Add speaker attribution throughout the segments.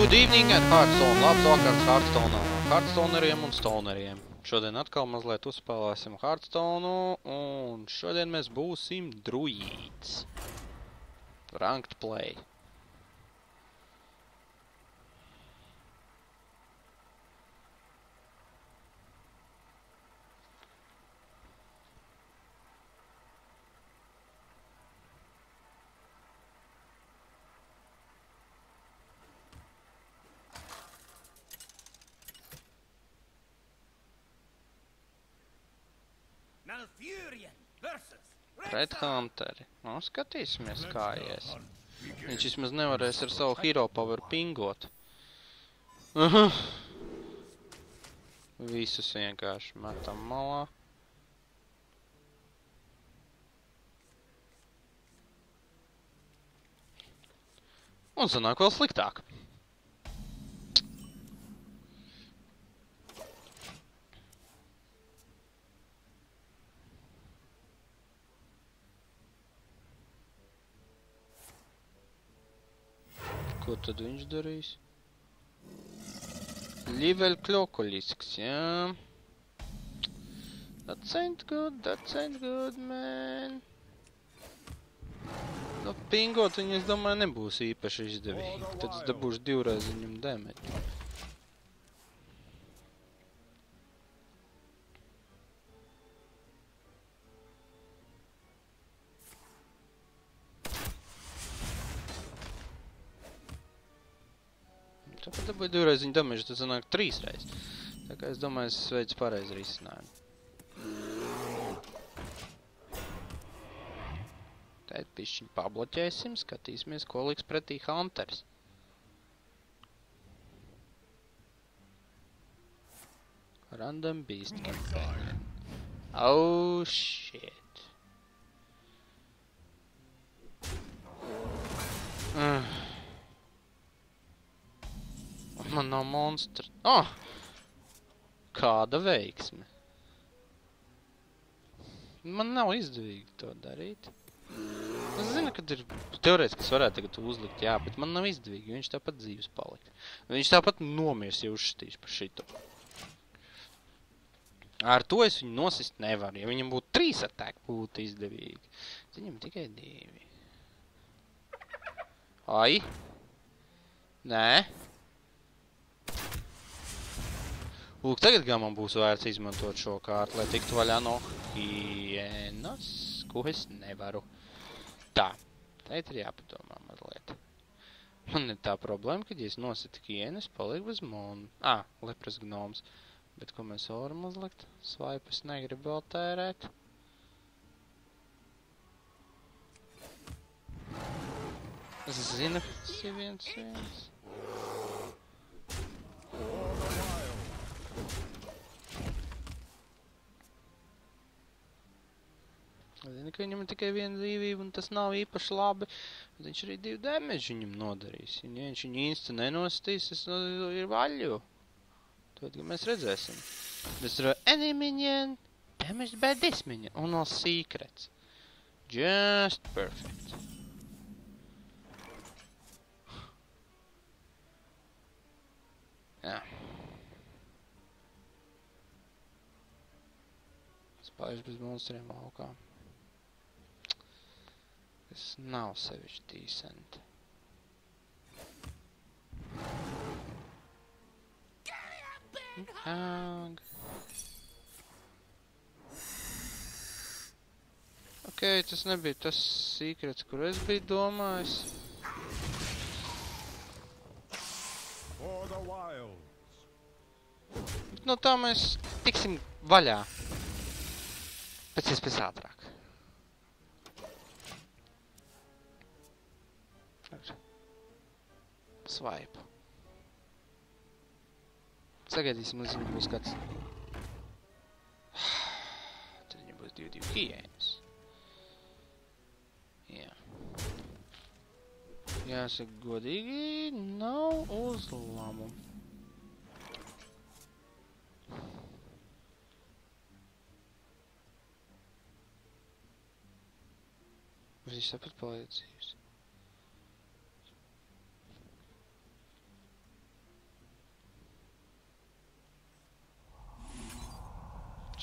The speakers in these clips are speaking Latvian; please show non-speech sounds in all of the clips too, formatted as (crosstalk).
Speaker 1: Good evening at Hearthstone. Labs vakars Hearthstoneā. Hearthstoneriem un stoneriem. Šodien atkal mazliet uzspēlēsim Hearthstone un šodien mēs būsim druīds. Ranked play. Red Hunteri. Nu, skatīsimies kā ies. Viņš vismaz nevarēs ar savu hero power pingot. Aha. Visus vienkārši metam malā. Un sanāk vēl sliktāk. Ko tad viņš darīs? Livel klokolisks, jā. That ain't good, that ain't good, man. Nu, pingot viņu, es domāju, nebūs īpaši izdevīgi. Tad es dabūšu divreiz viņam damage. Dabūju divreiz viņa damage, tad sanāk trīsreiz. Tā kā es domāju, es veicu pareizi risinājumu. Tēt pišķiņ pabloķēsim, skatīsimies, ko liks pretī Hunters. Random Beast Companion. Oh, shit. Uh. Man nav monstra. Oh! Kāda veiksme. Man nav izdevīgi to darīt. Es zinu, ka ir teorētiski, varētu tagad uzlikt, jā, bet man nav izdevīgi, viņš tāpat dzīves palikt. Viņš tāpat nomirs, ja uzštīs par šito. Ar to es viņu nosist nevaru. Ja viņam būtu trīs attack, būtu izdevīgi. Viņam tikai divi. Ai. Nē. Lūk, tagad gan man būs vērts izmantot šo kārtu, lai tiktu vaļā no hienas, ko es nevaru. Tā, teit ir jāpadomā mazliet. Man ir tā problēma, ka, ja es nositu hienas, paliek bez mon... Ā, lepras gnoms. Bet ko mēs varam uzlikt? Es negribu vēl tērēt. Es zinu, tas ir viens viens. Ka viņam ir tikai viena dzīvība, un tas nav īpaši labi. Bet viņš arī divu damage viņam nodarīs. Ja viņš viņu insta nenostīs, tas ir vaļu. Gan mēs redzēsim. Destroy any minion, damaged by this minion, un all secrets. Just perfect. Jā. Spājuši bez monstriem laukā. Tas nav sevišķi decent. Ag. Ok, tas nebija tas secrets, kur es biju domājis. Bet no tā mēs tiksim vaļā. Pēc iespējas ātrāk. Swipe. Sagaidīsim, līdz viņam būs kāds... (sighs) Tad viņam būs divi divi hienas. Jā. Jāsaka godīgi, nav uzlamu. Viņš tāpat paliek dzīves.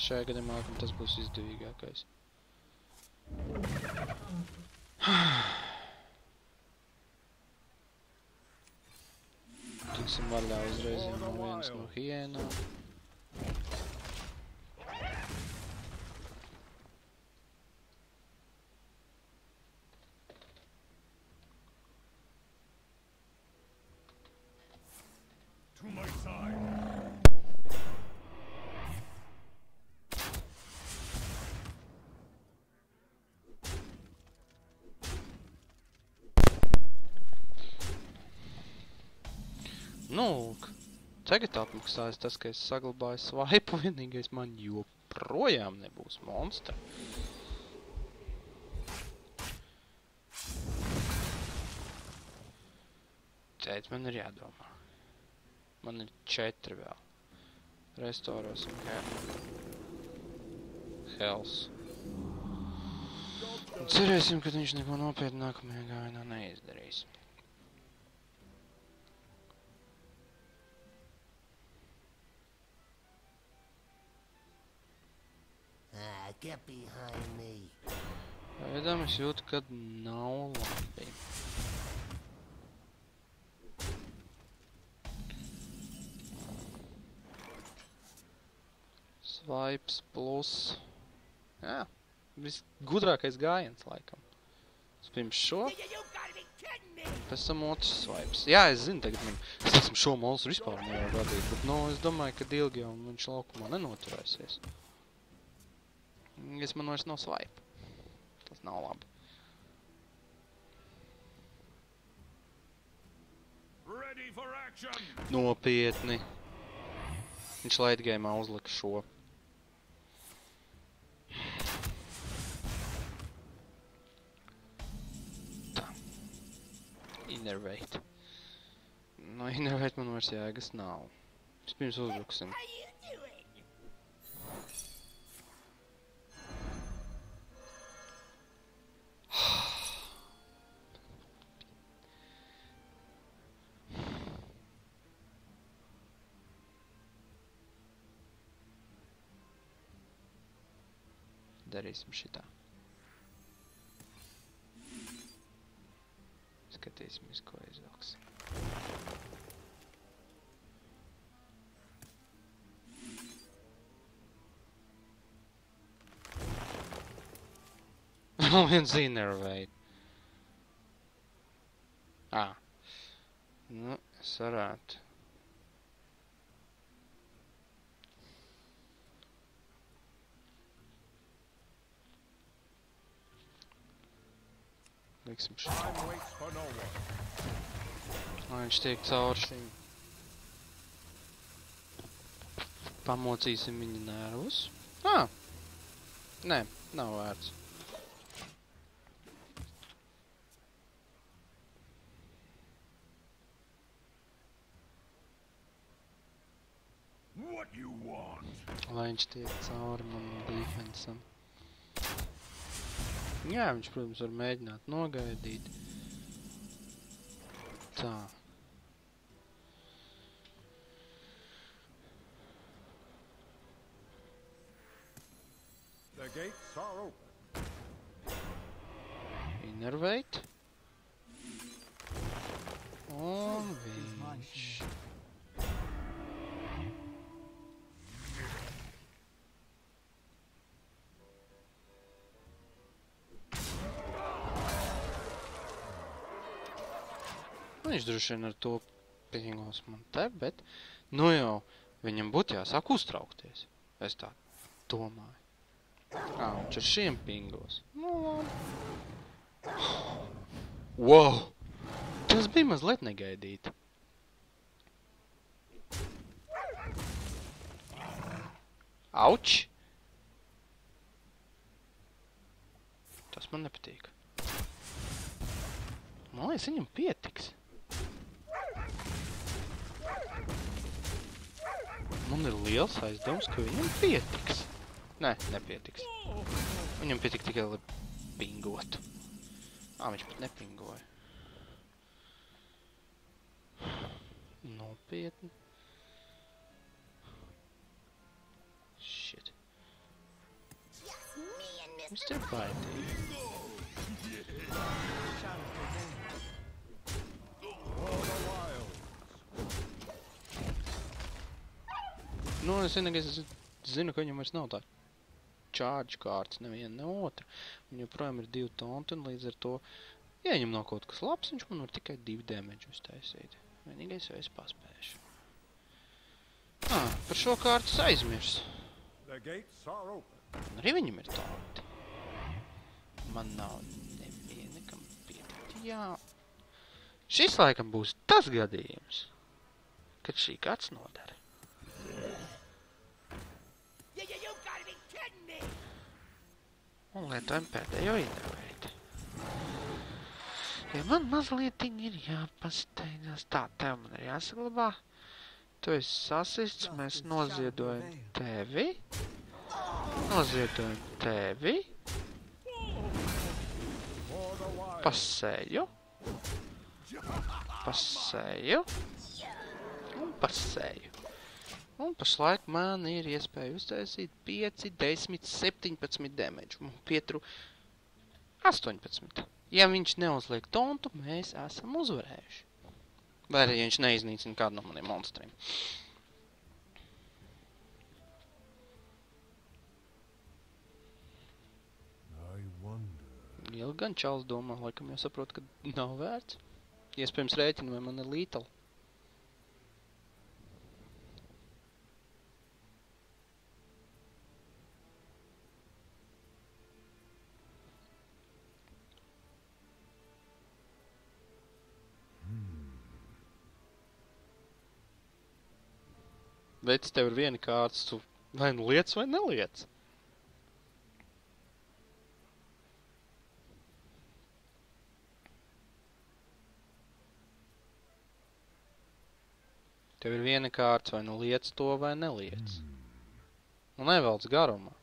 Speaker 1: Šajā gadījumā tas būs izdevīgākais. (sighs) Tiksim vaļā uzreiz no vienas no hienām. Nu, lūk. Tagad atmaksājas tas, ka es saglabāju svaipu, (laughs) vienīgais man joprojām nebūs monster. Tēt, man ir jādomā. Man ir četri vēl. Restaurosim Hell. Hells. Un cerēsim, ka viņš neko nopietnu nākamajā gājienā neizdarīs. Pagaidām es jūtu, ka nav labi. Swipes plus. Jā, visgudrākais gājiens laikam. Pirms šo, pēc tam otrs swipes. Jā, es zinu, tagad man, es teiksim, šo monstru vispār nevar vadīt, bet, nu, es domāju, ka ilgi jau viņš laukumā nenoturēsies. Es man vairs nav swipe. Tas nav labi.
Speaker 2: Ready for action.
Speaker 1: Nopietni. Viņš late game'ā uzlika šo. Tā. Innervate. No innervate man vairs jēgas nav. Vispirms uzbruksim.
Speaker 3: How
Speaker 1: Darīsim šitā. Skatīsimies, ko izvilks. (laughs) Vēl viens innervate. Ā. Nu, es varētu. Liksim
Speaker 2: one.
Speaker 1: Lai viņš tiek cauri šim. Pamocīsim viņa nervus. Ā! Nē, nav vērts.
Speaker 2: What you want?
Speaker 1: Lai viņš tiek cauri manam defensam. Jā, viņš, protams, var mēģināt nogaidīt. Tā.
Speaker 2: The gates are open.
Speaker 1: Innervate. Un viņš. Viņš droši vien ar to pieņems man te, bet nu jau viņam būtu jāsāk uztraukties. Es tā domāju. Ā, viņš ar šiem pingos. Nu, labi. Wow! Tas bija mazliet negaidīti. Auč! Tas man nepatīk. Man liekas, viņam pietiks. Man ir liels aizdoms, ka viņam pietiks. Nē, nepietiks. Viņam pietika tikai, lai pingotu. Ā, viņš pat nepingoja. Nopietni. Shit. Viņš ir Nu, es vienīgais zinu, ka viņam vairs nav tā charge kārtas, neviena, ne otra. Viņam joprojām ir divi tonti, un līdz ar to, ja viņam nav kaut kas labs, viņš man var tikai divu damage uztaisīt. Vienīgais, jo es paspēšu. Ah, par šo kārtu es aizmirsu. Un arī viņam ir tonti. Man nav neviena, kam pietikt. Jā. Šis laikam būs tas gadījums, kad šī kāds nodara. Un lietojam pēdējo ideju. Ja man mazliet ir jāpasteidzas, tā tev man ir jāsaglabā. Tu esi sasists, mēs noziedojam tevi. Noziedojam tevi. Pasēju. Pasēju. Un pasēju. Un pašlaik man ir iespēja uztaisīt 5, 10, 17 damage. Un Pietru 18. Ja viņš neuzliek tontu, mēs esam uzvarējuši. Vai arī viņš neiznīcina kādu no maniem monstriem. Ilgi gan čals domā, laikam jau saprot, ka nav vērts. Iespējams rēķina, vai man ir lītala. Bet tev ir viena kārtas, tu vai nu liec vai neliec. Tev ir viena kārta, vai nu liec to, vai neliec. Nu, nevelc garumā.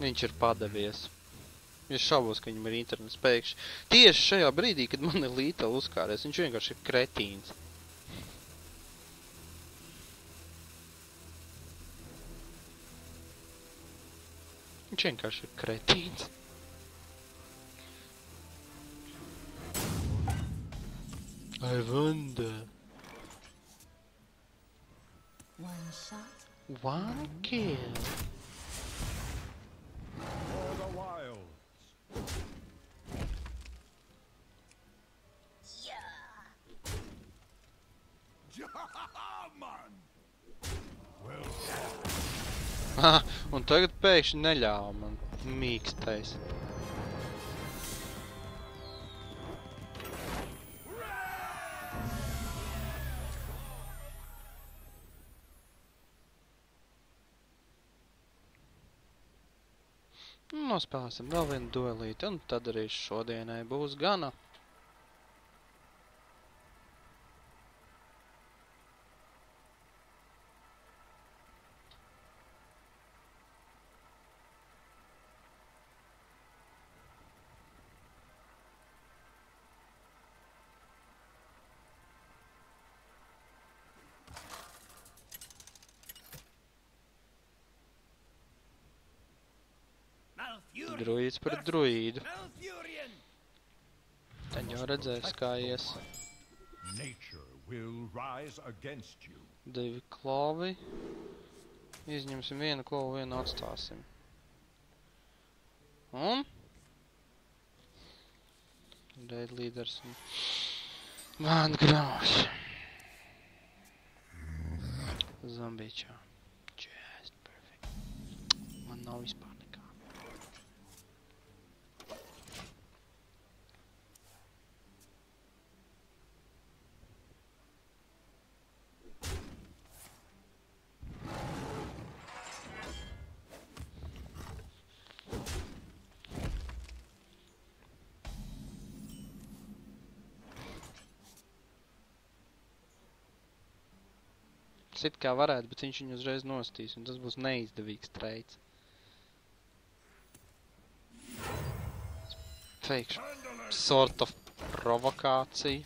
Speaker 1: Viņš ir padavies. Es šaubos, ka viņam ir internets pēkšņi. Tieši šajā brīdī, kad man ir līta uzkāries, viņš vienkārši ir kretīns. Viņš vienkārši ir kretīns. I wonder.
Speaker 4: One shot,
Speaker 1: One kill.
Speaker 2: For the wilds. Yeah. man. Well,
Speaker 1: Ah, un tagad pēkšņi neļāva man mīkstais. Nu, Nospēlēsim vēl vienu duelīti, un tad arī šodienai būs gana. Druīds
Speaker 3: versus
Speaker 1: druīdu. Tad jau redzēs, kā ies.
Speaker 2: nature will rise against you.
Speaker 1: Divi klovi. Izņemsim vienu klovu, vienu atstāsim. Un? Raid līderis. un- Man grauš. Zombīčā. Just perfect. Man nav vispār Viņš it kā varētu, bet viņš viņu uzreiz nostīs, un tas būs neizdevīgs treids. Teikšu, sort of provokācija.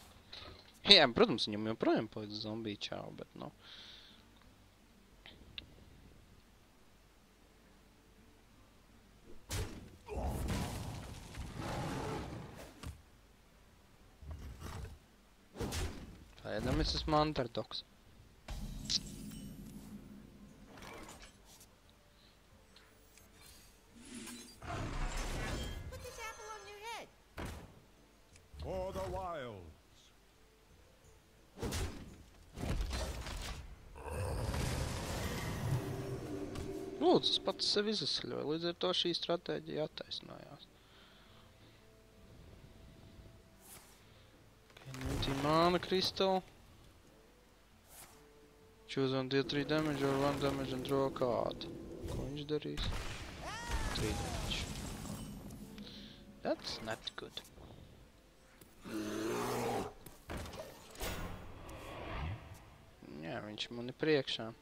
Speaker 1: Jā, protams, viņam joprojām palīdz zombiju čau, bet nu... Paēdamies esmu underdogs. Sevi izsļoju, līdz ar to šī stratēģija attaisnojās. Ņemtī mana kristāla. Choose on deal 3 damage or 1 damage and draw a card. Ko viņš darīs? 3 damage. That's not good. Jā, viņš man ir priekšā.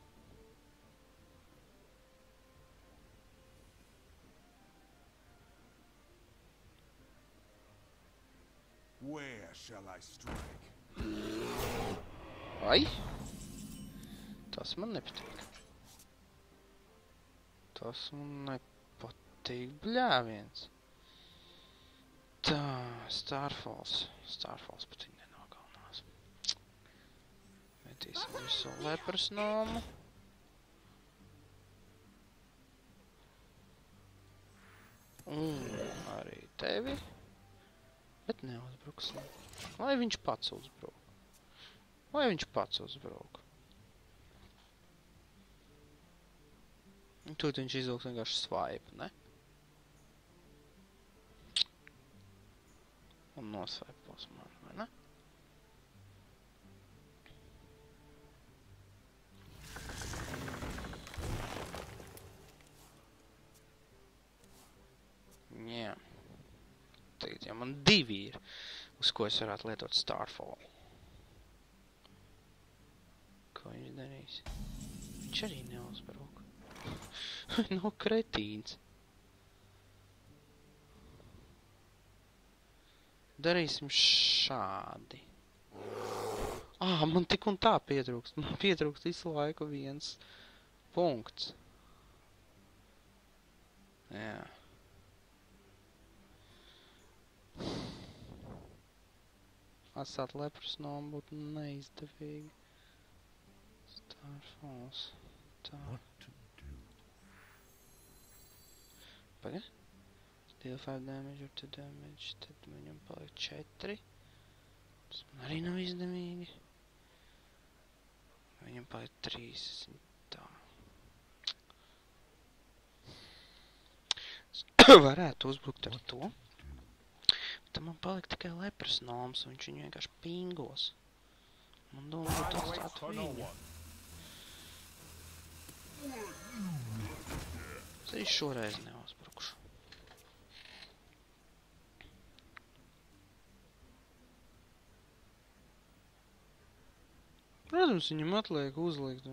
Speaker 2: Where shall I strike?
Speaker 1: Ai? Tas man nepatīk. Tas man nepatīk. Bļāviens. Tā, Starfalls. Starfalls pat viņa nenogalnās. Metīsim visu lepras nomu. Un arī tevi. Bet neuzbruksim. Lai viņš pats uzbruk. Lai viņš pats uzbruk. Tūlīt viņš izvilks vienkārši swipe, ne? Un nosvaipos man, Tagad jau man divi ir, uz ko es varētu lietot Starfall. Ko viņš darīs? Viņš arī neuzbruk. (laughs) Nav kretīns. Darīsim šādi. Ā, man tik un tā pietrūkst. Man pietrūkst visu laiku viens punkts. Jā. Atstāt lepras nomu būtu neizdevīgi. Starfalls. Tā.
Speaker 2: What to do?
Speaker 1: Paga. Deal 5 damage or 2 damage, tad viņam paliek 4. Tas man arī nav izdevīgi. Viņam paliek 30. Tā. (clears throat) Varētu uzbrukt ar to. Tad man palika tikai lepras noms, un viņš viņu vienkārši pingos. Man būtu
Speaker 2: I wait
Speaker 1: atstāt viņu. Es arī šoreiz neuzbrukšu. Protams, viņam atliek uzlikt.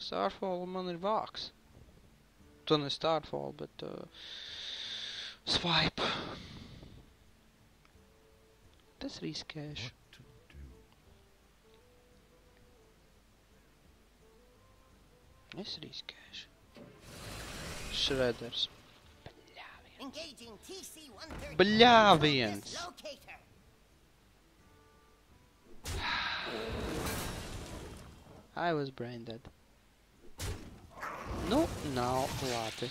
Speaker 1: Starfall man ir vāks. To ne Starfall, bet uh, Swipe. Tas riskēšu.
Speaker 2: What to do?
Speaker 1: Es riskēšu. Šreders.
Speaker 3: Engaging TC-130.
Speaker 1: Bļāviens!
Speaker 3: Locator.
Speaker 1: I was brain dead. Nu, nav labi.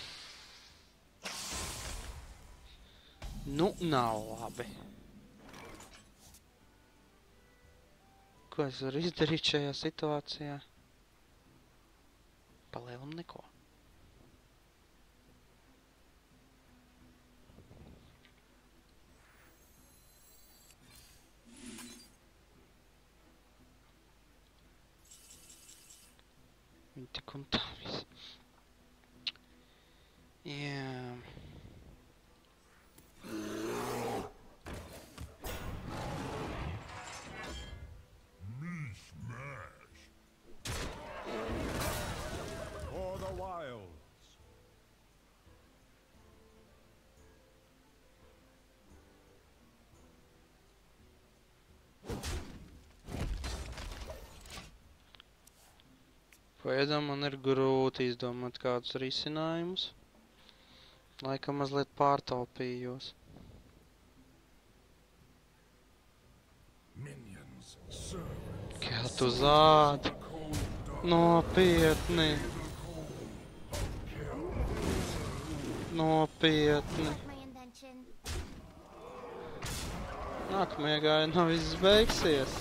Speaker 1: Nu, nav labi. Ko es varu izdarīt šajā situācijā? Palielam neko. Viņi tik un tā visi. Jā.
Speaker 2: Me
Speaker 1: Pagaidām man ir grūti izdomāt kādus risinājumus. Laikam mazliet pārtaupījos. Kā tu zādi? Nopietni. Nopietni. Nākamajā gājienā viss beigsies.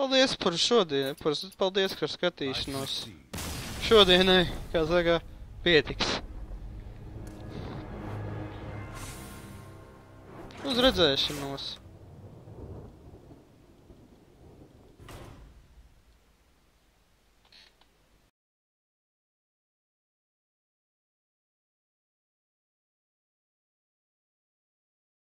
Speaker 1: Paldies par šodien, par, paldies par skatīšanos. Šodienai, kā saka, pietiks. Uz redzēšanos!